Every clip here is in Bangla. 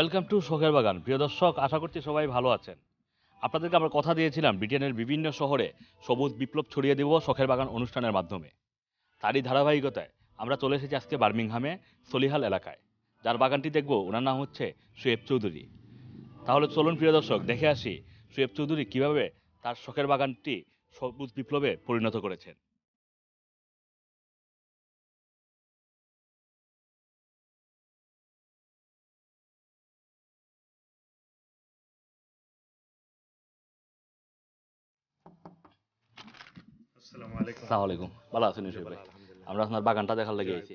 ওয়েলকাম টু শখের বাগান। প্রিয় দর্শক, আশা করছি সবাই ভালো আছেন। আপনাদেরকে আমরা কথা দিয়েছিলাম ব্রিটেনের বিভিন্ন শহরে সবুজ বিপ্লব ছড়িয়ে দেব শখের বাগান অনুষ্ঠানের মাধ্যমে। তারই ধারাবাহিকতায় আমরা চলে এসেছি আজকে বার্মিংহামে, সলিহাল এলাকায়। যার বাগানটি দেখব, ওনার নাম হচ্ছে সুয়েব চৌধুরী। তাহলে চলুন প্রিয় দর্শক, দেখে আসি সুয়েব চৌধুরী কীভাবে তার শখের বাগানটি সবুজ বিপ্লবে পরিণত করেছেন। আসসালামু আলাইকুম। ভালো আছেন আমরা আপনার বাগানটা দেখার লেগে আইছি।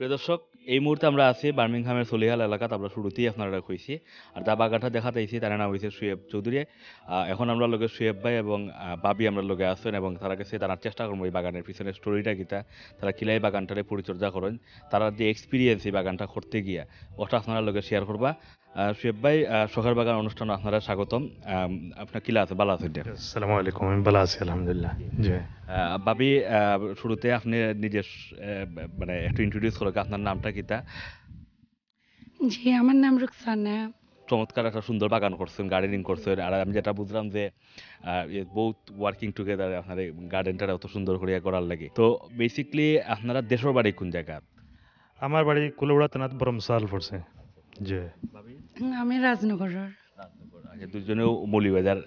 প্রিয় দর্শক, এই মুহূর্তে আমরা আছি বার্মিংহামের সলিহাল এলাকাত। আমরা শুরুতেই আপনারা কইছি, আর দা বাগানটা দেখা তাইছি তার নাম হয়েছে সুয়েব চৌধুরী। এখন আমরা লোকের সুয়েব ভাই এবং বাবি আমরা লোকে আছেন এবং তারা কাছে জানার চেষ্টা করব এই বাগানের পিছনে স্টোরিটা কিতা, তারা কিলাই বাগানটারে পরিচর্যা করেন, তারা যে এক্সপিরিয়েন্স এই বাগানটা করতে গিয়া, ওটা আপনারা লোকে শেয়ার করবা। আহ, ভাই আহ, বাগান অনুষ্ঠানে আপনারা স্বাগতম। আপনার কিলা আছে ভালো আছেন? আসসালামু আলাইকুম আমি ভালো আছি আলহামদুলিল্লাহ। জি। বাবি শুরুতে আপনি নিজের মানে একটু ইন্ট্রোডিউস করো আপনার নামটা কিতা জি আমার নাম রুকসানা। চমৎকার একটা সুন্দর বাগান করছেন গার্ডেনিং করছেন। আর আমি যেটা বুঝলাম যে বহুত ওয়ার্কিং টুগেদার আপনার এই গার্ডেনটা অত সুন্দর করে করার লাগে। তো বেসিকলি আপনারা দেশের বাড়ি কোন জায়গা? আমার বাড়ি কুলৌড়া থানাত বরমসাল পড়ছে। জি আমি রাজনগরের। আচ্ছা দুজনেও মৌলিবাজার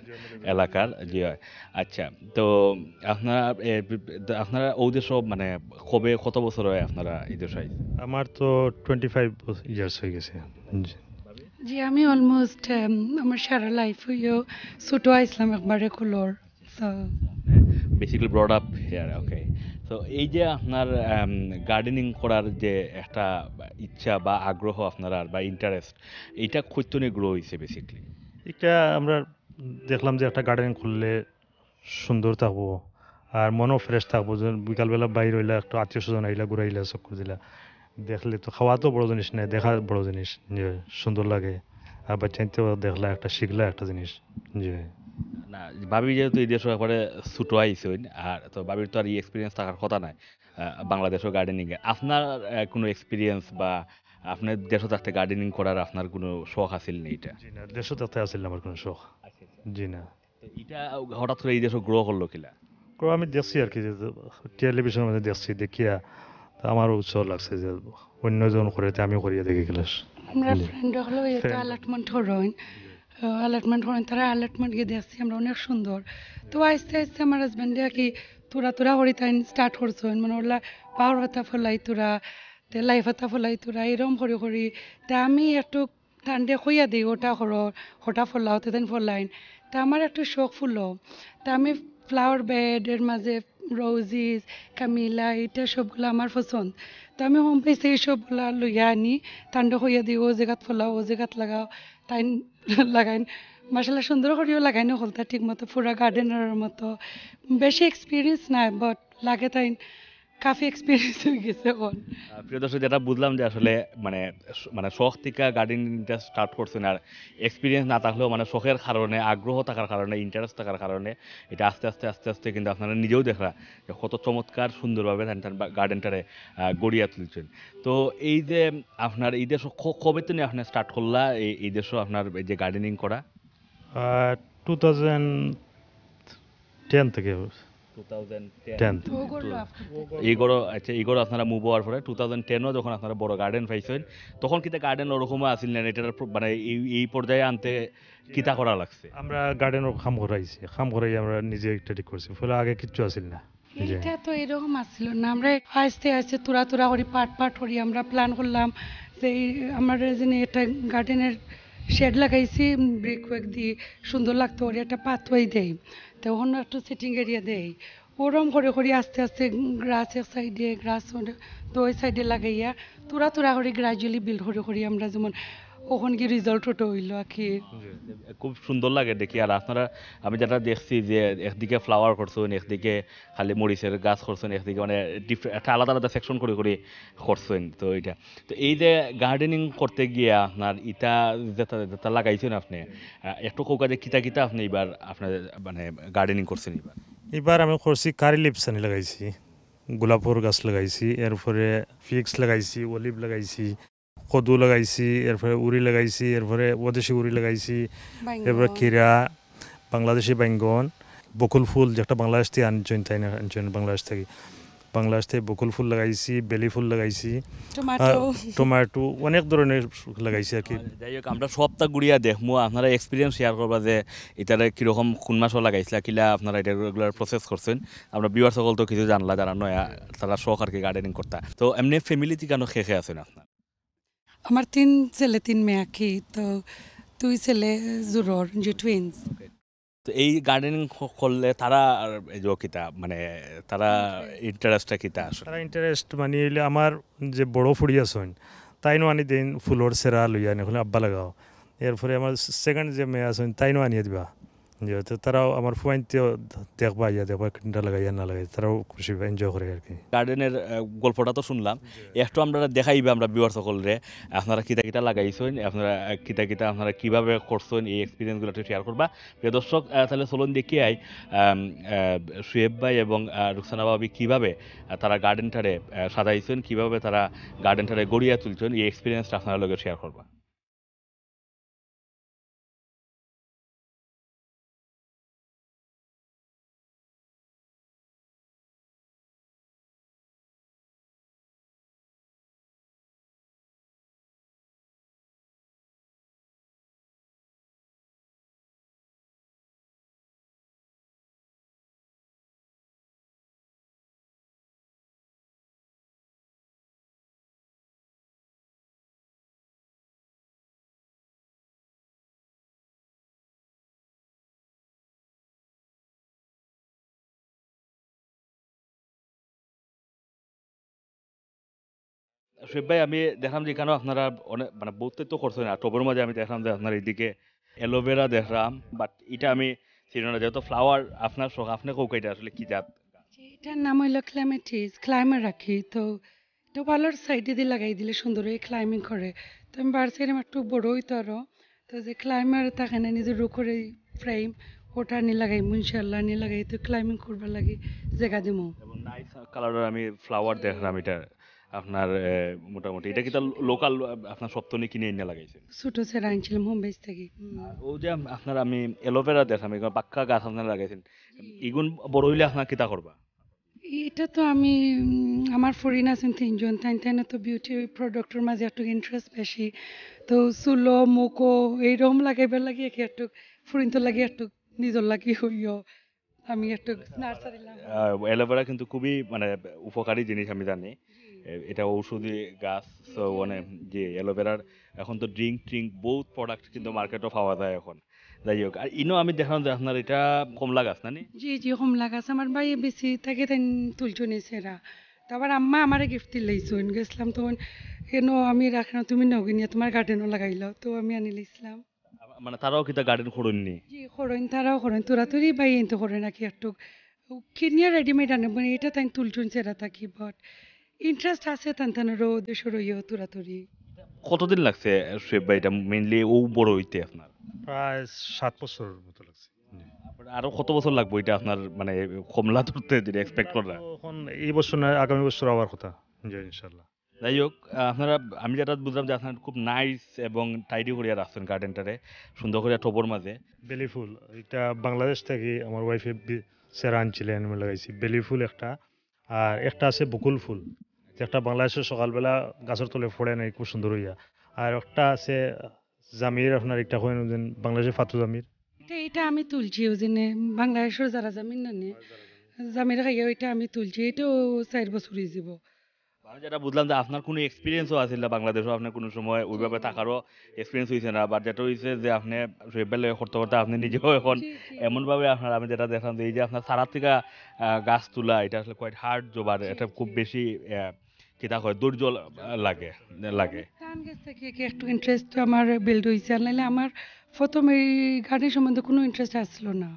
এলাকার জি হয়। আচ্ছা তো আপনারা আপনারা ও দেশ মানে কবে কত বছর হয় আপনারা এই দেশে আমার তো টোয়েন্টি ফাইভ ইয়ার্স হয়ে গেছে। জি। জি আমি অলমোস্ট আমার সারা লাইফ হইও ছোটো আইসলাম একবারে কুলোর So, basically brought up here okay তো এই যে আপনার গার্ডেনিং করার যে একটা ইচ্ছা বা আগ্রহ আপনার আর বা ইন্টারেস্ট এইটা কৈতনে গ্রো হয়েছে বেসিক্যালি এটা আমরা দেখলাম যে একটা গার্ডেন খুললে সুন্দর থাকব আর মনও ফ্রেশ থাকব। বিকালবেলা বাইর হইলে একটু আত্মীয় স্বজন আইলা ঘুরাইলা সব করে দিলা। দেখলে তো খাওয়া তো বড় জিনিস নেই দেখা বড় জিনিস, যে সুন্দর লাগে। আর বাচ্চাইতেও দেখলা একটা, শিখলা একটা জিনিস, যে না ভাবি যেহেতু এই দেশে একবারে ছুটো আইছে আর তো ভাবির তো আর এই এক্সপিরিয়েন্স থাকার কথা নাই বাংলাদেশও গার্ডেনিংয়ে আপনার কোনো এক্সপিরিয়েন্স বা আপনার দেশও থাকতে গার্ডেনিং করার আপনার কোনো শখ আছিল না এটা? জি না দেশও তাতে আসলে আমার কোনো শখ। জি না। এটা হঠাৎ করে এই দেশও গ্রো করল কিলা? আমি দেখছি আর কি টেলিভিশনের মধ্যে দেখছি দেখিয়া তা আমারও উৎসাহ লাগছে যে অন্যজন করে তে আমিও করিয়া দেখি গেলাস আমরা ফ্রেন্ড হলো এটা Friend. অ্যালার্টমেন্ট হরইন অ্যালার্টমেন্ট হরেন তারা অ্যালার্টমেন্ট গিয়ে দেখছি আমরা অনেক সুন্দর। তো আস্তে আস্তে আমার হাজব্যান্ডে কি তোরা তোরা হরি তাই স্টার্ট করছেন মানে ওলা পাওয়ার হাতা ফলাই তোরা লাইফ হাতা ফলাই তোরা, এরম করি করি। তা আমি একটু ঠান্ডে খুঁয়া দিই, ওটা করো ওটা ফলাও তেতেন ফলাইন। তা আমার একটু শখ ফুলো তা আমি ফ্লাওয়ার বেডের মাঝে রোজিস কামিলা এটা সবগুলো আমার পছন্দ। তো আমি হোম পেজ থেকে সবগুলা লইয়া আনি, ঠান্ডা হইয়া দিই, ও জায়গাত ফলাও, ও জায়গাত লাগাও। তাই লাগাইন মাসালা সুন্দর করেও লাগাইনো হলতা ঠিক মতো পুরা গার্ডেনারের মতো। বেশি এক্সপিরিয়েন্স নাই বাট লাগে তাই কাফি এক্সপিরিয়েন্স হয়ে গেছে এখন। প্রিয় দর্শক যেটা বুঝলাম যে আসলে মানে মানে শখ থেকে গার্ডেনিংটা স্টার্ট করছেন আর এক্সপিরিয়েন্স না থাকলেও মানে শখের কারণে আগ্রহ থাকার কারণে ইন্টারেস্ট থাকার কারণে এটা আস্তে আস্তে আস্তে আস্তে কিন্তু আপনারা নিজেও দেখরা যে কত চমৎকার সুন্দরভাবে গার্ডেনটারে গড়িয়া তুলছেন। তো এই যে আপনার এই দেশ কবে থেকে আপনার স্টার্ট করলা এই এই দেশও আপনার এই যে গার্ডেনিং করা? টু থাউজেন্ড টেন থেকে। টেন্থ তো ওগুলো after এইগুলো আচ্ছা এইগুলো আপনারা মুভ হওয়ার পরে টু থাউজেন্ড টেনও যখন আপনারা বড় গার্ডেন পাইছেন তখন কিতা গার্ডেন ওরকমও আসিল না? এটার প্র- মানে এই এই পর্যায়ে আনতে কিতা করা লাগছে? আমরা গার্ডেনও খাম করাইছি খাম করাই আমরা নিজে একটা ঠিক করছি। ফলে আগে কিচ্ছু আসিল না। এটা তো এরকম আসছিল না। আমরা আস্তে আস্তে তোরা তোরা করি পাট পাট করি আমরা প্ল্যান করলাম যে আমার যেন এটা গার্ডেনের শেড লাগাইছি ব্রিক ওয়েক দিয়ে। সুন্দর লাগতো, ওর একটা পাথওয়াই দেই। অন্য একটা সিটিং এরিয়া দেই। ওরম করে করে আস্তে আস্তে গ্রাস এক সাইডে গ্রাস তো ওই সাইডে লাগাইয়া তোরা তোরা করে গ্রাজুয়ালি বিল্ড করে করি আমরা যেমন ওখান কি রিজাল্ট ওটা হইল কি খুব সুন্দর লাগে দেখি। আর আপনারা আমি যেটা দেখছি যে একদিকে ফ্লাওয়ার করছেন একদিকে খালি মরিচের গাছ করছেন একদিকে মানে ডিফারেন্ট একটা আলাদা আলাদা সেকশন করে করে করছেন তো এটা। তো এই যে গার্ডেনিং করতে গিয়ে আপনার ইটা যেটা যেটা লাগাইছেন আপনি একটু কৌকা যে কিতা কিতা আপনি এবার আপনার মানে গার্ডেনিং করছেন এবার? এবার আমি করছি কারি লিপসানি লাগাইছি গোলাপর গাছ লাগাইছি এরপরে ফিক্স লাগাইছি অলিভ লাগাইছি। কদু লাগাইছি এরপরে উড়ি লাগাইছি এরপরে ওদেশি উড়ি লাগাইছি এরপরে কিরা বাংলাদেশি বাইঙ্গন বকুল ফুল যেটা বাংলাদেশ থেকে আনছেন তাই না আনছেন বাংলাদেশ থেকে। বাংলাদেশ থেকে বকুল ফুল লাগাইছি বেলি ফুল লাগাইছি টমাটো টমেটো অনেক ধরনের লাগাইছি আর কি। যাই হোক আমরা সবটা গুড়িয়া দেখমু আপনারা এক্সপিরিয়েন্স শেয়ার করবা যে এটারে কীরকম কোন মাসও লাগাইছিলা কিলা আপনারা এটা রেগুলার প্রসেস করছেন। আমরা বিওয়ার সকল তো কিছু জানলা যারা নয়া তারা শখ আর কি গার্ডেনিং করতা। তো এমনি ফ্যামিলি কেন খেয়ে আছেন আপনার? আমার তিন ছেলে তিন মেয়ে কি তো দুই ছেলে জোরর যে টুইন্স তো এই গার্ডেনিং করলে তারা কিতা মানে তারা ইন্টারেস্টটা কিতা আসলে? তারা ইন্টারেস্ট মানে হইলে আমার যে বড় ফুড়ি আছেন তাইনো আনি দিন ফুলর সেরা লইয়া আনি আব্বা লাগাও। এরপরে আমার সেকেন্ড যে মেয়ে আছেন তাইনো আনিয়ে দিবা। যেহেতু তারাও আমার ফুয়াইতেও দেখবা ইয়া দেখবা কোনটা লাগাই না লাগাই তারাও খুশি এনজয় করে আর কি গার্ডেনের গল্পটা তো শুনলাম একটু আমরা দেখাইবে আমরা বিওয়ার সকলরে আপনারা কিতা কিতা লাগাইছেন আপনারা কিতা কিতা আপনারা কীভাবে করছেন এই এক্সপিরিয়েন্সগুলো একটু শেয়ার করবা প্রিয় দর্শক তাহলে চলুন দেখি আই সুয়েব ভাই এবং রুকসানা বাবি কীভাবে তারা গার্ডেনটারে সাজাইছেন কীভাবে তারা গার্ডেনটারে গড়িয়া তুলছেন এই এক্সপিরিয়েন্সটা আপনারা লগে শেয়ার করবা সুয়েব ভাই আমি দেখলাম যে এখানেও আপনারা অনেক মানে বহুত তো করছেন আর টবের মাঝে আমি দেখলাম যে আপনার এইদিকে অ্যালোভেরা দেখলাম বাট এটা আমি চিনি না। যেহেতু ফ্লাওয়ার আপনার শখ আপনি কৌকা এটা আসলে কি জাত? এটার নাম হইল ক্লাইমেটিস ক্লাইমার রাখি। তো এটা ভালোর সাইডে দিয়ে লাগাই দিলে সুন্দর হয়ে ক্লাইম্বিং করে। তো আমি বার সাইডে একটু বড় হইতো আরও। তো যে ক্লাইমার থাকে না নিজের রু করে ফ্রেম ওটা নিয়ে লাগাই ইনশাল্লাহ নিয়ে লাগাই। তো ক্লাইম্বিং করবার লাগে জায়গা দিমু। কালারের আমি ফ্লাওয়ার দেখলাম এটা। আপনার মোটামুটি। এটা কি তার লোকাল আপনার সপ্তনী কিনে এনে লাগাইছেন? ছোট ছেড়ে আনছিলাম হোম বেস থেকে। ও যে আপনার আমি অ্যালোভেরা দেখলাম এগুলো পাক্কা গাছ আপনার লাগাইছেন। এগুন বড় হইলে আপনার কিতা করবা? এটা তো আমি আমার ফরিন আছেন তিনজন। তাই তাই তো বিউটি প্রোডাক্টের মাঝে একটু ইন্টারেস্ট বেশি। তো চুলো মুখো এইরকম লাগাইবার লাগে কি একটু ফরিন তো লাগে একটু নিজের লাগি হইও। আমি একটু নার্সারি অ্যালোভেরা কিন্তু খুবই মানে উপকারী জিনিস আমি জানি। এটা ঔষধি গাছ তো মানে যে অ্যালোভেরার এখন তো ড্রিঙ্ক ট্রিঙ্ক বহুত প্রোডাক্ট কিন্তু মার্কেটও পাওয়া যায় এখন। যাই হোক আর ইনো আমি দেখলাম যে আপনার এটা কমলা গাছ না? জি জি কমলা গাছ। আমার ভাই বেশি থাকে তাই তুলছো নিছেরা তারপর আম্মা আমারে গিফট দিলাইছুন গেছিলাম তখন কেন আমি রাখলাম তুমি নগিনিয়া তোমার গার্ডেনও লাগাইলাও তো আমি আনি লাইছিলাম। মানে তারাও কিতা গার্ডেন করুননি জি করেন তারাও করেন তোরা তোরই বাই এনতে করে নাকি একটু। কিনিয়া রেডিমেড আনে মানে এটা তাই তুলছুন সেরা থাকি বাট ইন্টারেস্ট আছে তান তানেরও দেশের ইয়ে তোরা তোরই কতদিন লাগছে সুয়েব ভাই এটা মেইনলি ও বড় হইতে আপনার? প্রায় সাত বছর মতো লাগছে। আরও কত বছর লাগবে এটা আপনার মানে কমলা ধরতে যেটা এক্সপেক্ট করা? এখন এই বছর না আগামী বছর আবার কথা জি ইনশাল্লাহ। যাই হোক আপনারা আমি যেটা বুঝলাম যে আপনার খুব নাইস এবং টাইডি করিয়া রাখছেন গার্ডেনটারে সুন্দর করিয়া টবর মাঝে। বেলি ফুল এটা বাংলাদেশ থেকে আমার ওয়াইফে সেরা আনছিলেন আমি লাগাইছি। বেলি ফুল একটা আর একটা আছে বকুল ফুল। একটা বাংলাদেশের সকালবেলা গাছের তলে ফোড়ে নাই খুব সুন্দর হইয়া। আর একটা আছে জামির আপনার একটা হয় বাংলাদেশের ফাতু জামির। এটা আমি তুলছি ওই জন্য বাংলাদেশের যারা জামিন না নিয়ে জামির খাইয়া ওইটা আমি তুলছি এটাও চার বছর হয়ে যাব। আমি যেটা বুঝলাম যে আপনার কোনো এক্সপিরিয়েন্সও আছিল না বাংলাদেশও আপনার কোনো সময় ওইভাবে থাকারও এক্সপিরিয়েন্স হয়েছে না বাট যেটা হয়েছে যে আপনি বেলে করতে করতে আপনি নিজেও এখন এমনভাবে আপনার আমি যেটা দেখলাম যে এই যে আপনার সারা থেকে গাছ তোলা এটা আসলে কোয়াইট হার্ড জব আর এটা খুব বেশি কিতা হয় ধৈর্য লাগে লাগে। গান থেকে কি একটু ইন্টারেস্ট আমার বিল্ড হয়েছে আর নাহলে আমার প্রথম এই গানের সম্বন্ধে কোনো ইন্টারেস্ট আসলো না।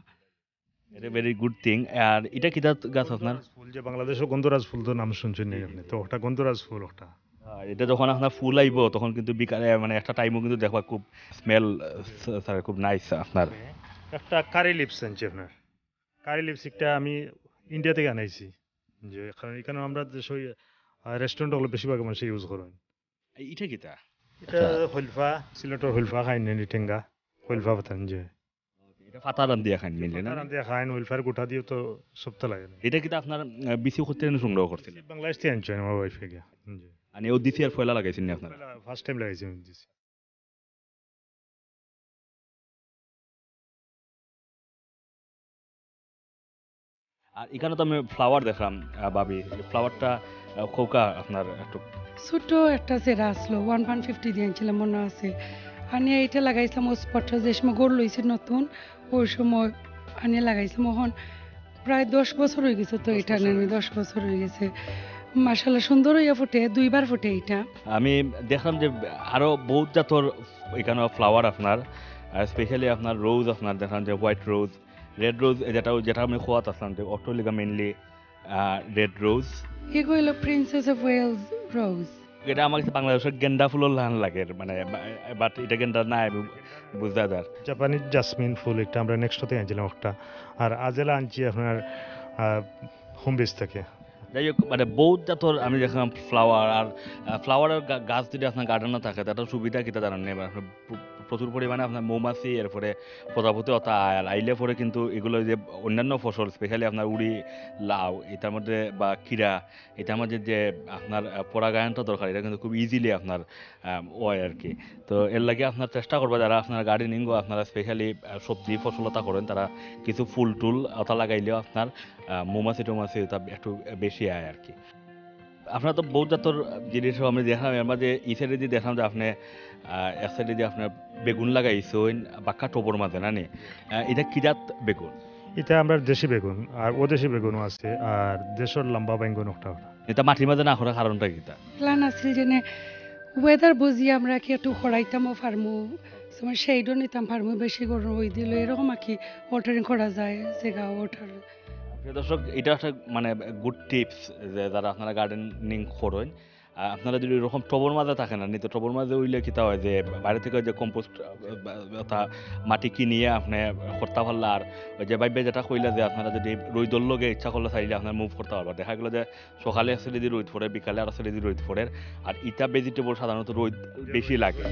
এটা ভেরি গুড থিং আর এটা কিতা গাছ আপনার? ফুল যে বাংলাদেশের গন্ধরাজ ফুল তো নাম শুনছেন নি আপনি? তো ওটা গন্ধরাজ ফুল ওটা। আর এটা যখন আপনার ফুল আইব তখন কিন্তু বিকালে মানে একটা টাইমও কিন্তু দেখবা খুব স্মেল স্যার খুব নাইস আপনার। একটা কারি লিপস আনছি আপনার। কারি লিপস্টিকটা আমি ইন্ডিয়া থেকে আনাইছি। যে কারণ এখানে আমরা দেশ ওই রেস্টুরেন্টগুলো বেশিরভাগ মানুষ ইউজ করেন। এটা কিতা এটা হইলফা সিলেটর হইলফা খাই নি টেঙ্গা হইলফা পাতান যে। এটা ফাতারান দিয়া খান মিলে না খাইন হইলফার গোটা দিয়ে তো সপ্তাহ লাগে না। এটা কিতা আপনার বিসি করতে সংগ্রহ করছিলেন বাংলাদেশ থেকে আনছি আমার ওয়াইফে গিয়া। জি। আর ও দিছি আর ফয়লা লাগাইছেন নি আপনারা? ফার্স্ট টাইম লাগাইছি আমি দিছি। আর এখানে তো আমি ফ্লাওয়ার দেখলাম ভাবি। ফ্লাওয়ারটা খোকা আপনার একটু। ছোট একটা সেরা আসলো ওয়ান পয়েন্ট ফিফটি দিয়েছিলাম মনে আছে। আনি এইটা লাগাইছিলাম ও স্পটটা যে সময় গোল লইছে নতুন ওই সময় আনি লাগাইছিলাম। ওখন প্রায় দশ বছর হয়ে গেছে তো এটা নেই দশ বছর হয়ে গেছে। মাসাল্লাহ সুন্দর হইয়া ফুটে দুইবার ফুটে এটা আমি দেখলাম যে আরও বহুত জাতর এখানে ফ্লাওয়ার আপনার স্পেশালি আপনার রোজ আপনার দেখলাম যে হোয়াইট রোজ রেড রোজ যেটা যেটা আমি খোয়াত আসলাম যে অস্ট্রেলিয়া মেনলি রেড রোজ এগুলো হলো প্রিন্সেস অফ ওয়েলস রোজ এটা আমার কাছে বাংলাদেশের গেন্দা ফুলের লান লাগে মানে বাট এটা গেন্দা নাই আমি বুঝতে যার জাপানিজ জাসমিন ফুল একটা আমরা নেক্সট হতে আনছিলাম একটা। আর আজেলা আনছি আপনার হোম বেস থেকে। যাই হোক মানে বহুত জাতর আমি দেখলাম ফ্লাওয়ার আর ফ্লাওয়ারের গাছ যদি আপনার গার্ডেনও থাকে তার সুবিধা কিটা জানেন নেই প্রচুর পরিমাণে আপনার মৌমাছি, এরপরে প্রজাপতি অতা আয় আর আইলে পরে কিন্তু এগুলো যে অন্যান্য ফসল স্পেশালি আপনার উড়ি, লাউ, এটার মধ্যে বা কিরা, এটার মধ্যে যে আপনার পরাগায়নটা দরকার, এটা কিন্তু খুব ইজিলি আপনার ওয় আর কি। তো এর লাগে আপনার চেষ্টা করবে যারা আপনার গার্ডেনিং আপনারা স্পেশালি সবজি ফসলতা করেন, তারা কিছু ফুল টুল অতা লাগাইলেও আপনার মৌমাছি টৌমাছি ওটা একটু বেশি আয় আর কি। আপনার তো বহুত জাতর জিনিসও আমি দেখলাম, এর মাঝে ই সাইডে দিয়ে দেখলাম যে আপনি এক সাইডে দিয়ে আপনার বেগুন লাগাইছেন বাক্কা টবর মাঝে না নি? এটা কি জাত বেগুন? এটা আমরা দেশি বেগুন আর ও দেশি বেগুনও আছে আর দেশের লম্বা বেগুন একটা ওটা। এটা মাটির মাঝে না করার কারণটা কিটা প্ল্যান আছিল যেনে ওয়েদার বুঝি আমরা কি একটু খরাইতামও ফার্মু তোমার সেইডও নিতাম ফার্মু বেশি গরম হয়ে দিল এরকম আর কি ওয়াটারিং করা যায় জায়গা ওয়াটার দর্শক এটা একটা মানে গুড টিপস যে যারা আপনারা গার্ডেনিং করেন আপনারা যদি এরকম টবর মাঝে থাকেন না তো টবর মাঝে উইলে কিতা হয় যে বাইরে থেকে যে কম্পোস্ট মাটি কিনিয়ে আপনি করতে পারলে আর ওই যে বাইবে যেটা কইলা যে, আপনারা যদি রোদর লগে ইচ্ছা করলে চাইলে আপনার মুভ করতে পারবা। দেখা গেলো যে, সকালে আছে যদি রোদ পড়ে বিকালে আর আছে যদি রোদ পড়ে আর ইটা ভেজিটেবল সাধারণত রোদ বেশি লাগে।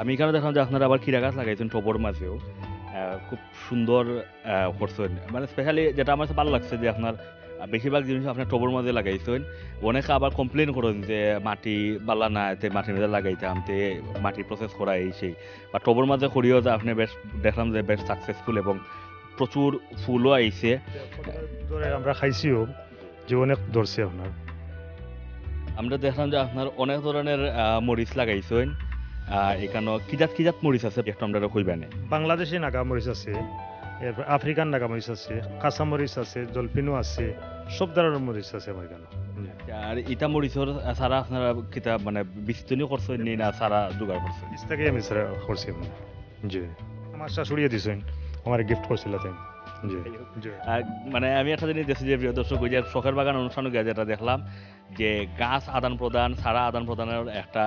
আমি এখানে দেখলাম যে, আপনারা আবার কিরা গাছ লাগাইছেন টবর মাঝেও। খুব সুন্দর করছেন। মানে স্পেশালি যেটা আমার ভালো লাগছে যে, আপনার বেশিরভাগ জিনিস আপনার টবর মাঝে লাগাইছেন। অনেকে আবার কমপ্লেন করেন যে মাটি বালা না তে মাটির মধ্যে লাগাইতাম তে মাটি প্রসেস করা এই সেই। বা টবর মাঝে করিও যে আপনি বেশ দেখলাম যে বেশ সাকসেসফুল এবং প্রচুর ফুলও আইছে। আমরা খাইছিও যে অনেক ধরছে আপনার। আমরা দেখলাম যে আপনার অনেক ধরনের মরিচ লাগাইছেন। এখানে কিজাত কিজাত মরিচ আছে একটু আমরা কইবানে। বাংলাদেশি নাগামরিচ আছে। এরপর আফ্রিকান নাগামরিচ আছে কাঁচামরিচ আছে জলপিনো আছে সব ধরনের মরিচ আছে আমার এখানে। আর ইটা মরিচর সারা আপনারা কিতাব মানে বিস্তৃত করছেন নি না সারা জোগাড় করছেন নিজ থেকে আমি স্যার করছি জি। আমার শাশুড়িয়ে দিছেন আমার গিফট করছিল তাই। জি। জি। মানে আমি একটা জিনিস দেখছি যে প্রিয় দর্শক ওই যে শখের বাগান অনুষ্ঠানে গিয়ে যেটা দেখলাম যে গাছ আদান প্রদান, সারা আদান প্রদানের একটা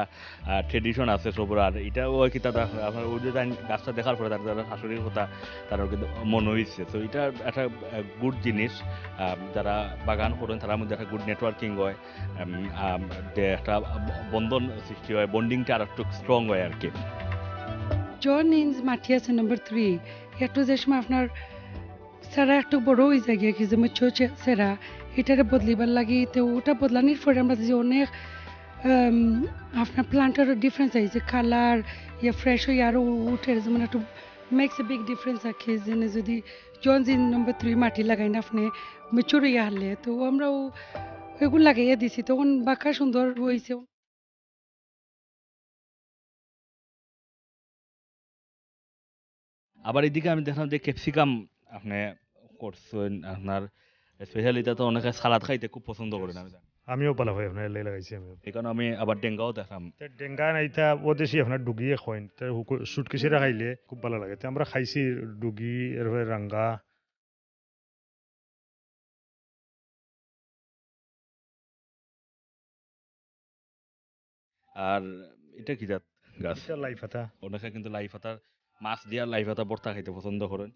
ট্রেডিশন আছে সবর আর এটা ওই কিতা আপনার ওই যে গাছটা দেখার পরে তার তার শাশুড়ির কথা তার কিন্তু মনে হয়েছে তো এটা একটা গুড জিনিস যারা বাগান করেন তার মধ্যে একটা গুড নেটওয়ার্কিং হয়। একটা বন্ধন সৃষ্টি হয় বন্ডিংটা আর একটু স্ট্রং হয় আর কি। জন ইনস মাটি আছে নাম্বার থ্রি একটু যে সময় আপনার, সেরা একটু বড় হয়ে যায় গিয়ে, কি যে মুচো সেরা। এটারে বদলিবার লাগি, তো ওটা বদলানির পরে আমরা যে অনেক আপনার প্লান্টেরও ডিফারেন্স আছে কালার ইয়ে ফ্রেশ হয়ে আরও উঠে মানে একটু মেক্স এ বিগ ডিফারেন্স আছে যেনে যদি জন জিন নম্বর থ্রি মাটি লাগাই না আপনি মেচুর ইয়ে হারলে, তো আমরাও এগুলো লাগাইয়া দিছি তখন বাঁকা সুন্দর হয়েছে আবার এদিকে আমি দেখলাম যে ক্যাপসিকাম আপনি করছেন আপনার স্পেশালি এটা তো অনেকে সালাদ খাইতে খুব পছন্দ করেন আমি জানি আমিও পালা হয় আপনার এলাই লাগাইছি এই কারণে আমি আবার ডেঙ্গাও দেখলাম তে ডেঙ্গা নাইতা ও দেশি আপনার ডুগিয়ে খোয়েন সুটকেসিরা খাইলে খুব ভালো লাগে তে আমরা খাইছি ডুগি এরপরে রাঙ্গা আর এটা কি জাত গাছ এটা লাই অনেকে কিন্তু লাই পাতার মাছ দিয়া লাই পাতা ভর্তা খাইতে পছন্দ করেন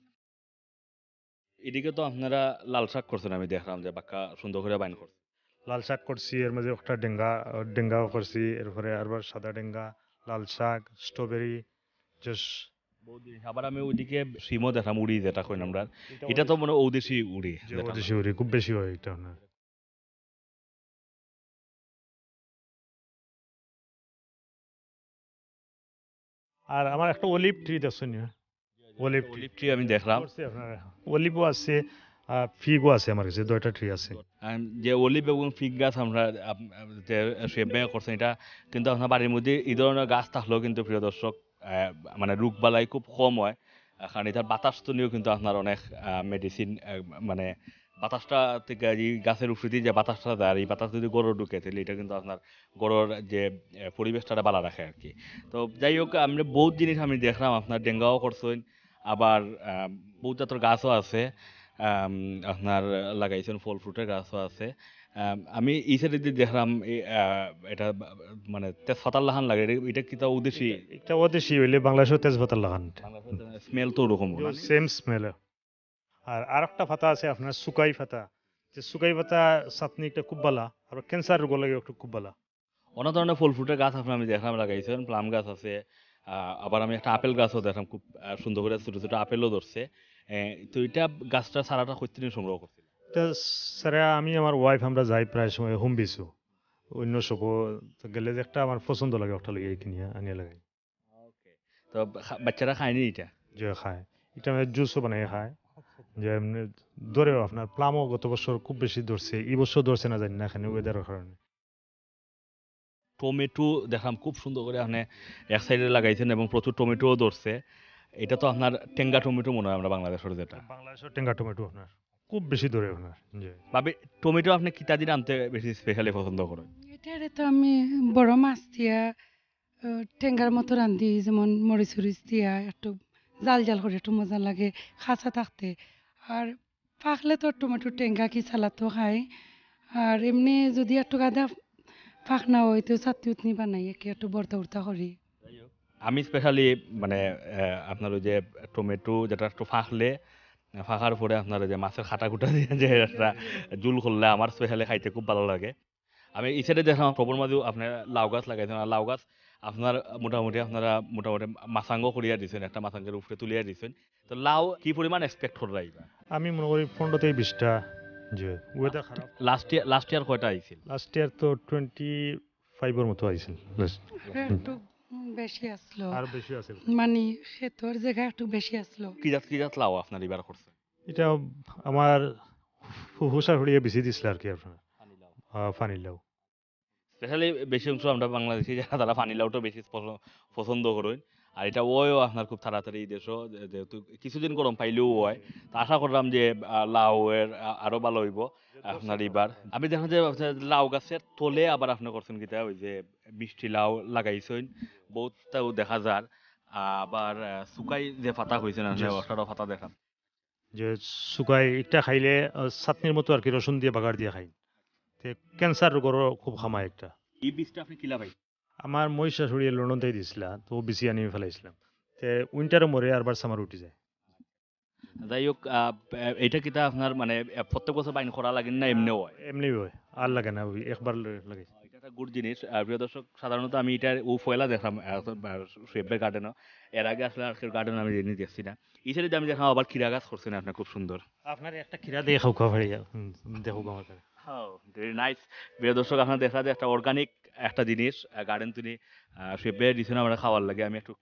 এদিকে তো আপনারা লাল শাক করছেন আমি দেখলাম যে বাক্কা সুন্দর করে বাইন করছে। লাল শাক করছি এর মাঝে একটা ডেঙ্গা ডেঙ্গাও করছি এরপরে আরবার সাদা ডেঙ্গা লাল শাক স্ট্রবেরি জাস্ট আবার আমি ওইদিকে সিমও দেখলাম উড়ি যেটা কইন আমরা। এটা তো মনে ওদেশি উড়ি যেটা দেশি উড়ি খুব বেশি হয় এটা আপনার আর আমার একটা অলিভ ট্রি দেখছেন অলিভ অলিভ ট্রি আমি দেখলাম। অলিভও আছে ফিগও আছে আমার কাছে দুইটা ট্রি আছে। যে অলিভ এবং ফিগ গাছ আমরা আপ- আপ- যে শেপ ব্যাগ করছেন এটা কিন্তু আপনার বাড়ির মধ্যে এই ধরনের গাছ থাকলেও কিন্তু প্রিয় দর্শক মানে রোগ বালাই খুব কম হয়। কারণ এটার বাতাস তো নিয়েও কিন্তু আপনার অনেক মেডিসিন মানে বাতাসটা থেকে এই গাছের উপরে যে বাতাসটা যায় এই বাতাস যদি গরু ঢুকে তাহলে এটা কিন্তু আপনার গরুর যে পরিবেশটা ভালো রাখে আর কি। তো যাই হোক আমরা বহুত জিনিস আমি দেখলাম আপনার ডেঙ্গাও করছেন আবার আহ, বহুত জাতের গাছও আছে আপনার লাগাইছেন ফল ফ্রুটের গাছও আছে। আমি এই সাইডে দিয়ে দেখলাম এটা মানে তেজপাতার লাহান লাগে এটা- এটা কি তা উদ্দেশ্যই একটা ওদেশি হইলে বাংলাদেশেও তেজপাতা লাগান। স্মেল তো ওরকম সেম স্মেল আর আর একটা পাতা আছে আপনার সুকাই পাতা যে সুকাই পাতা চাটনি একটা খুব ভালো আর ক্যান্সার রোগ লাগে একটু খুব ভালো। অনেক ধরনের ফল ফ্রুটের গাছ আপনার আমি দেখলাম লাগাইছেন প্লাম গাছ আছে। আবার আমি একটা আপেল গাছও দেখলাম খুব সুন্দর করে ছোট ছোট আপেলও ধরছে। তো এটা গাছটা সারাটা কতদিন সংগ্রহ করছিল? তা স্যারে আমি আমার ওয়াইফ আমরা যাই প্রায় সময় হোম বিছু অন্য সব গেলে যে একটা আমার পছন্দ লাগে একটা লাগে এইখিনি আনিয়ে লাগে তো বাচ্চারা খায়নি এটা? যে খায়। এটা আমি জুসও বানাই খায়। যে এমনি ধরেও আপনার প্লামও গত বছর খুব বেশি ধরছে এই বছর ধরছে না জানি না এখানে ওয়েদারের কারণে। টমেটো দেখলাম খুব সুন্দর করে আপনি এক সাইডে লাগাইছেন এবং প্রচুর টমেটোও ধরছে। এটা তো আপনার টেঙ্গা টমেটো মনে হয় আমরা বাংলাদেশের যেটা। বাংলাদেশের টেঙ্গা টমেটো আপনার খুব বেশি ধরে আপনার ভাবে টমেটো আপনি কিতা দিন আনতে বেশি স্পেশালি পছন্দ করেন? এটারে তো আমি বড় মাছ দিয়া টেঙ্গার মতো রান্ধি যেমন মরিচ উরিচ দিয়া একটু জাল জাল করে একটু মজা লাগে খাঁচা থাকতে। আর পাকলে তো টমেটো টেঙ্গা কি সালাদও খাই। আর এমনি যদি একটু গাদা পাক না হয় তো চাটনি উতনি বানাই একে একটু বর্তা উর্তা করি। আমি স্পেশালি মানে আপনার ওই যে টমেটো যেটা একটু ফাঁকলে ফাঁকার পরে আপনার যে মাছের খাটা খুটা দিয়ে যে একটা জুল করলে আমার স্পেশালি খাইতে খুব ভালো লাগে। আমি এই সাইডে দেখলাম প্রবল মাঝেও আপনার লাউ গাছ লাগাইছেন আর লাউ গাছ আপনার মোটামুটি আপনারা মোটামুটি মাসাঙ্গ করিয়া দিয়েছেন একটা মাসাঙ্গের উপরে তুলিয়া দিয়েছেন। তো লাউ কি পরিমাণ এক্সপেক্ট করে রাখবা আমি মনে করি পনেরো থেকে বিশটা। যে ওয়েদার খারাপ। লাস্ট ইয়ার লাস্ট ইয়ার কয়টা আইছিল? লাস্ট ইয়ার তো টোয়েন্টি ফাইভের মতো আইছিল। একটু বেশি আসলো। আর বেশি আছে মানে ক্ষেতর জায়গা একটু বেশি আসলো। কি জাত কি জাত লাউ আপনার এবার করছে? এটা আমার হুসা হড়িয়ে বেশি দিছিল আর কি আপনার। পানি লাউ। স্পেশালি বেশি অংশ আমরা বাংলাদেশি যারা তারা পানি লাউটা বেশি পছ- পছন্দ করেন। আর এটা ওয়ও আপনার খুব তাড়াতাড়ি দেশও যেহেতু কিছুদিন গরম পাইলেও হয় তা আশা করলাম যে লাউয়ের আ- আরও ভালো হইব আপনার এবার আমি দেখলাম যে লাউ গাছের তলে আবার আপনি করছেন কিতা ওই যে মিষ্টি লাউ লাগাইছেন। বহুতটাও দেখা যায় আবার শুকাই যে পাতা হয়েছেন না. ওটারও পাতা দেখান। যে শুকাই একটা খাইলে চাটনির মতো আর কি রসুন দিয়ে বাগার দিয়ে খাই। তে ক্যান্সার রোগেরও খুব খামায় একটা। এই বীজটা আপনি কিলা পাই আমার মই শাশুড়ি লন্ডনতেই দিছিলা তো বেশি আনি ফেলাইছিলাম। তে উইন্টারও মরে আর বার সামার উঠি যায়। যাই হোক এটা কিতা আপনার মানে প্রত্যেক বছর বাইন করা লাগে না এমনি হয়? এমনি হয় আর লাগে না একবার লাগে। এটা গুড জিনিস। প্রিয় দর্শক সাধারণত আমি এটা ও ফয়লা দেখলাম সুয়েবের গার্ডেনও এর আগে আসলে আর গার্ডেন আমি জিনিস দেখছি না। সাইডে আমি দেখলাম আবার খিরা গাছ করছেন আপনার খুব সুন্দর। আপনার একটা খিরা দিয়ে খাও খাওয়া পারি দেখো আমার কাছে। ভেরি নাইস প্রিয় দর্শক আপনার দেখা যায় একটা অর্গানিক একটা জিনিস গার্ডেন তুমি সুয়েবে দিচ্ছেন আমরা খাওয়ার লাগে আমি একটু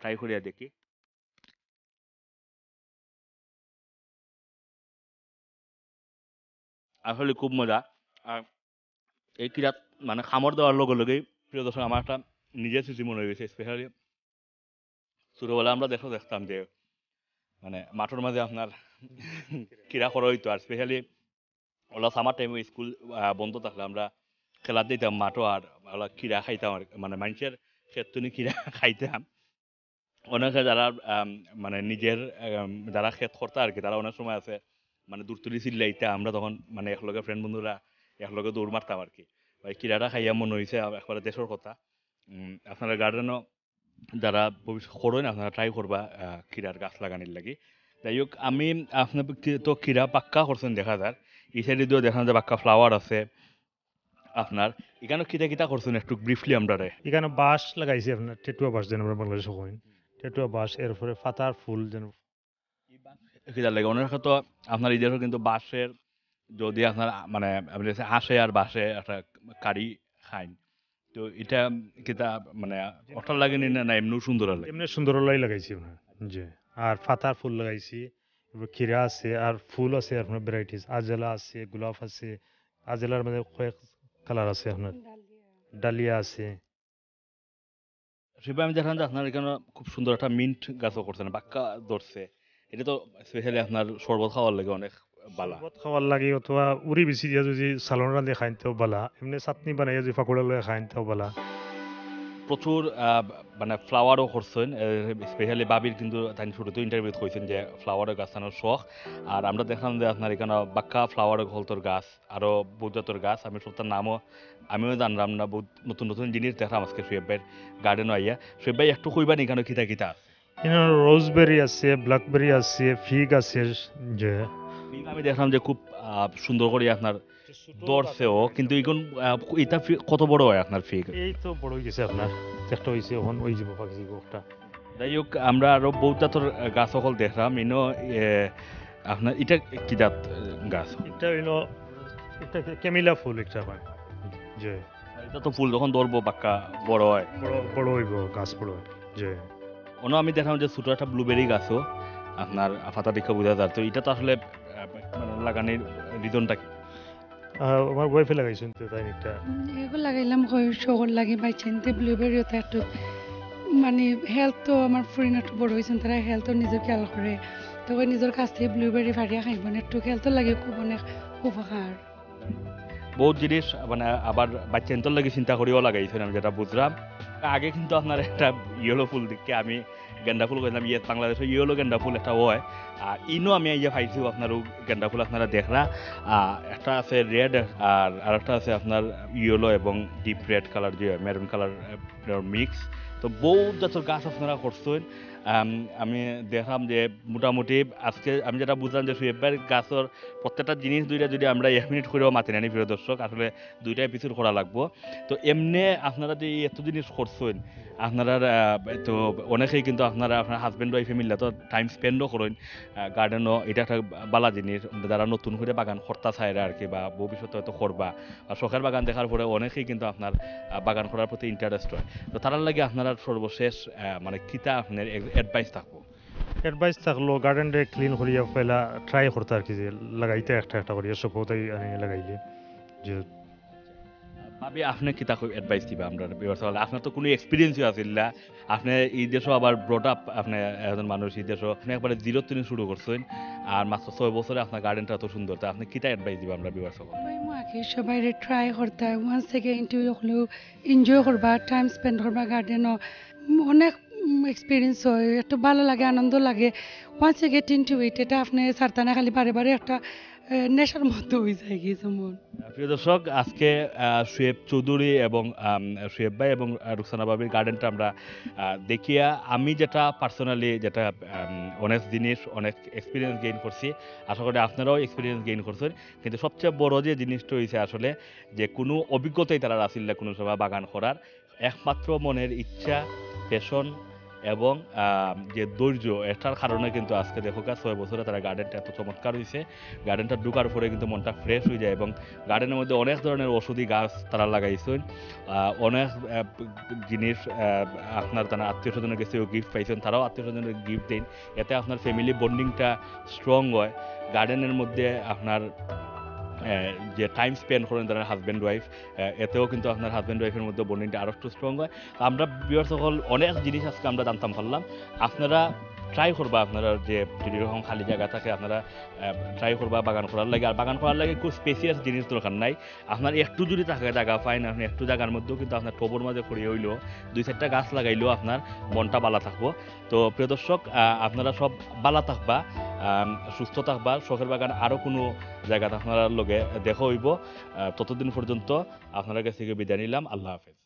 ট্রাই করিয়া দেখি। আসলে খুব মজা। আর এই কিরাত মানে খামর দেওয়ার লগে লগেই প্রিয় দর্শক আমার একটা নিজের স্মৃতি মনে হয়ে গেছে স্পেশালি ছোটবেলা আমরা দেখো দেখতাম যে মানে মাঠের মাঝে আপনার কিরা করা হইতো। আর স্পেশালি ওলা সামার টাইমে স্কুল বন্ধ থাকলে আমরা খেলা দিতাম মাঠও আর কিরা খাইতাম আর মানে মানুষের ক্ষেত্রে কিরা খাইতাম। অনেকে যারা মানে নিজের যারা ক্ষেত করতে আর কি, তারা অনেক সময় আছে মানে দূর তুলি চিল্লাইতে আমরা তখন মানে একলগে ফ্রেন্ড বন্ধুরা একলগে দৌড় মারতাম আর কি। ওই কিরাটা খাইয়া মনে হয়েছে একবারে দেশের কথা। আপনারা গার্ডেনও যারা ভবিষ্যৎ করেন, আপনারা ট্রাই করবা কিরার গাছ লাগানির লাগি। যাই হোক, আমি আপনার তো কিরা পাক্কা করছেন দেখা যায় এই সাইডে দিয়েও দেখা যায় পাক্কা ফ্লাওয়ার আছে। আপনার। এখানে কিতা কিতা করছেন একটু ব্রিফলি আমরা এখানে বাঁশ লাগাইছি আপনার টেটুয়া বাঁশ যেন আমরা বাংলাদেশে কইন টেটুয়া বাঁশ এরপরে ফাতার ফুল যেন কিতা লাগে অনেক তো আপনার এই দেশে কিন্তু বাঁশের যদি আপনার মানে আপনি হাঁসে আর বাঁশে একটা কারি খাইন তো এটা কিতা মানে অটার লাগে না না এমনি সুন্দর লাগে? এমনি সুন্দরলাই লাগাইছি আপনার জি। আর ফাতার ফুল লাগাইছি খিরা আছে আর ফুল আছে আপনার ভ্যারাইটিস আজেলা আছে গোলাপ আছে আজেলার মধ্যে কয়েক কালার আছে আপনার? ডালিয়া আছে। শিবা আমি দেখলাম যে আপনার এখানে খুব সুন্দর একটা মিন্ট গাছও করছেন বাক্কা ধরছে। এটা তো স্পেশালি আপনার শরবত খাওয়ার লাগে অনেক বালা। শরবত খাওয়ার লাগে অথবা উড়ি বেশি দিয়ে যদি সালন রাঁধে খাইনতেও বালা এমনি চাটনি বানাই যদি পাকোড়া লয়ে খাইনতেও বালা। প্রচুর মানে ফ্লাওয়ারও করছেন স্পেশালি বাবির কিন্তু তাই শুরুতে ইন্টারভিউ কইছেন যে ফ্লাওয়ারের গাছ আনার শখ। আর আমরা দেখলাম যে আপনার এখানে বাক্কা ফ্লাওয়ারের হলতর গাছ আরও বৌদ্ধতর গাছ আমি সবটার নামও আমিও জানলাম না বহুত নতুন নতুন জিনিস দেখলাম আজকে সুয়েব ভাইয়ের গার্ডেনও আইয়া। সুয়েব ভাই একটু কইবা নি কেন কিতা এখানে রোজবেরি আছে ব্ল্যাকবেরি আছে ফিগ আছে যে আমি দেখলাম যে খুব সুন্দর করে আপনার ধরছেও কিন্তু এখন এটা কত বড় হয় আপনার ফিগ? এই তো বড় হয়ে গেছে আপনার। একটা হয়েছে এখন ওই যাব পাখি একটা যাই হোক আমরা আরও বহুত জাতর গাছ সকল দেখলাম। ইনো আপনার এটা কি জাত গাছ? এটা হইল এটা কেমিলা ফুল একটা হয় যে। এটা তো ফুল যখন ধরবো পাক্কা বড় হয়। বড় বড় হইব গাছ বড় হয় যে। অন্য আমি দেখলাম যে ছোট একটা ব্লুবেরি গাছও। আপনার পাতা দেখে বোঝা যায় তো এটা তো আসলে মানে লাগানোর রিজনটা কি? আমার ওয়াইফে লাগাইছেন তো তাই একটা এগুলো লাগাইলাম হয় শহর লাগে বাইছেনতে ব্লুবেরিও তো একটু মানে হেলথ তো আমার ফ্রেন্ড একটু বড় হয়েছেন তারা হেলথও নিজের খেয়াল করে তো ওই নিজের কাছ থেকে ব্লুবেরি ফাড়িয়া খাইব না? একটু হেলথও লাগে খুব অনেক উপকার বহুত জিনিস মানে আবার বাচ্চান্তর লাগে চিন্তা করিও লাগাইছেন আমি যেটা বুঝলাম আগে কিন্তু আপনার একটা ইয়েলো ফুল দিকে আমি গেন্দা ফুল কইলাম ইয়ে বাংলাদেশে ইয়েলো গেন্দা ফুল একটা হয়। আর ইনো আমি ইয়ে পাইছি আপনার গেন্দা ফুল আপনারা দেখরা একটা আছে রেড আর আরেকটা আছে আপনার ইয়েলো এবং ডিপ রেড কালার যে মেরুন কালার মিক্স। তো বহুত জাতের গাছ আপনারা করছেন আম, দেখলাম যে মোটামুটি আজকে আমি যেটা বুঝলাম যে সুয়েবার গাছের প্রত্যেকটা জিনিস দুইটা যদি আমরা এক মিনিট করেও মাতি নানি প্রিয় দর্শক আসলে দুইটা এপিসোড করা লাগবো। তো এমনি আপনারা যে এত জিনিস করছেন আপনারা তো অনেকেই কিন্তু আপনারা আপনার হাজব্যান্ড ওয়াইফে মিললে তো টাইম স্পেন্ডও করেন। গার্ডেনও এটা একটা বালা জিনিস যারা নতুন করে বাগান করতা চায় আর কি বা ভবিষ্যতে হয়তো করবা। আর শখের বাগান দেখার পরে অনেকেই কিন্তু আপনার বাগান করার প্রতি ইন্টারেস্ট হয়। তো তার লাগে আপনারা সর্বশেষ মানে কিতা আপনার অ্যাডভাইস থাকব। অ্যাডভাইস থাকল গার্ডেনটা ক্লিন করিয়া ফেলা ট্রাই করতে আর কি যে লাগাইতে একটা একটা করিয়া সপতাই আনি লাগাইলে। যে ভাবি আপনি কিতা অ্যাডভাইস দিবা? আমরা ব্যবস্থা করলে আপনার তো কোনো এক্সপিরিয়েন্সও আছিল না। আপনি এই দেশও আবার ব্রট আপ আপনি একজন মানুষ এই দেশও। আপনি একবারে জিরো তিনি শুরু করছেন আর মাত্র ছয় বছরে আপনার গার্ডেনটা এত সুন্দর। তো আপনি কিতা অ্যাডভাইস দিবা আমরা ব্যবস্থা মাকে সবাই ট্রাই করতে ওয়ান সেকেন্ড হলেও এনজয় করবা টাইম স্পেন্ড করবা গার্ডেনও অনেক এক্সপিরিয়েন্স হয়, একটু ভালো লাগে, আনন্দ লাগে। Once you get into it এটা আপনি সারতানা খালি বারে বারে একটা নেশার মতো হয়ে যায় কি যেমন। প্রিয় দর্শক, আজকে শুয়েব চৌধুরী এবং শুয়েব ভাই এবং রুকসানা বাবির গার্ডেনটা আমরা দেখিয়া আমি যেটা পার্সোনালি যেটা অনেক জিনিস অনেক এক্সপিরিয়েন্স গেইন করছি, আশা করি আপনারাও এক্সপিরিয়েন্স গেইন করছেন। কিন্তু সবচেয়ে বড় যে জিনিসটা হয়েছে আসলে, যে কোনো অভিজ্ঞতাই তারা আসিল না কোনো সময় বাগান করার একমাত্র মনের ইচ্ছা পেশন এবং যে ধৈর্য, এটার কারণে কিন্তু আজকে দেখো ছয় বছরে তারা গার্ডেনটা এত চমৎকার হয়েছে গার্ডেনটা ঢুকার পরে কিন্তু মনটা ফ্রেশ হয়ে যায় এবং গার্ডেনের মধ্যে অনেক ধরনের ওষুধি গাছ তারা লাগাইছেন অনেক জিনিস আপনার তারা আত্মীয় স্বজনের কাছে গিফট পাইছেন, তারাও আত্মীয় স্বজনের গিফট দেন। এতে আপনার ফ্যামিলি বন্ডিংটা স্ট্রং হয়। গার্ডেনের মধ্যে আপনার যে টাইম স্পেন্ড করেন তারা হাজব্যান্ড ওয়াইফ এতেও কিন্তু আপনার হাজব্যান্ড ওয়াইফের মধ্যে বন্ডিংটা আরও একটু স্ট্রং হয় আমরা বিয়ার সকল অনেক জিনিস আজকে আমরা জানতাম পারলাম আপনারা ট্রাই করবা আপনারা যে যদি এরকম খালি জায়গা থাকে, আপনারা ট্রাই করবা বাগান করার লাগে। আর বাগান করার লাগে খুব স্পেসিয়াস জিনিস দরকার নাই। আপনার একটু যদি থাকে জায়গা পাইন আপনি একটু জায়গার মধ্যেও কিন্তু আপনার টবর মাঝে করিয়ে হইলেও দুই চারটা গাছ লাগাইলেও আপনার মনটা বালা থাকব। তো প্রিয় দর্শক আপনারা সব বালা থাকবা সুস্থ থাকবা, শখের বাগান আরও কোনো জায়গাতে আপনারা লগে দেখা হইব। ততদিন পর্যন্ত আপনার কাছ বিদায় নিলাম। আল্লাহ হাফেজ।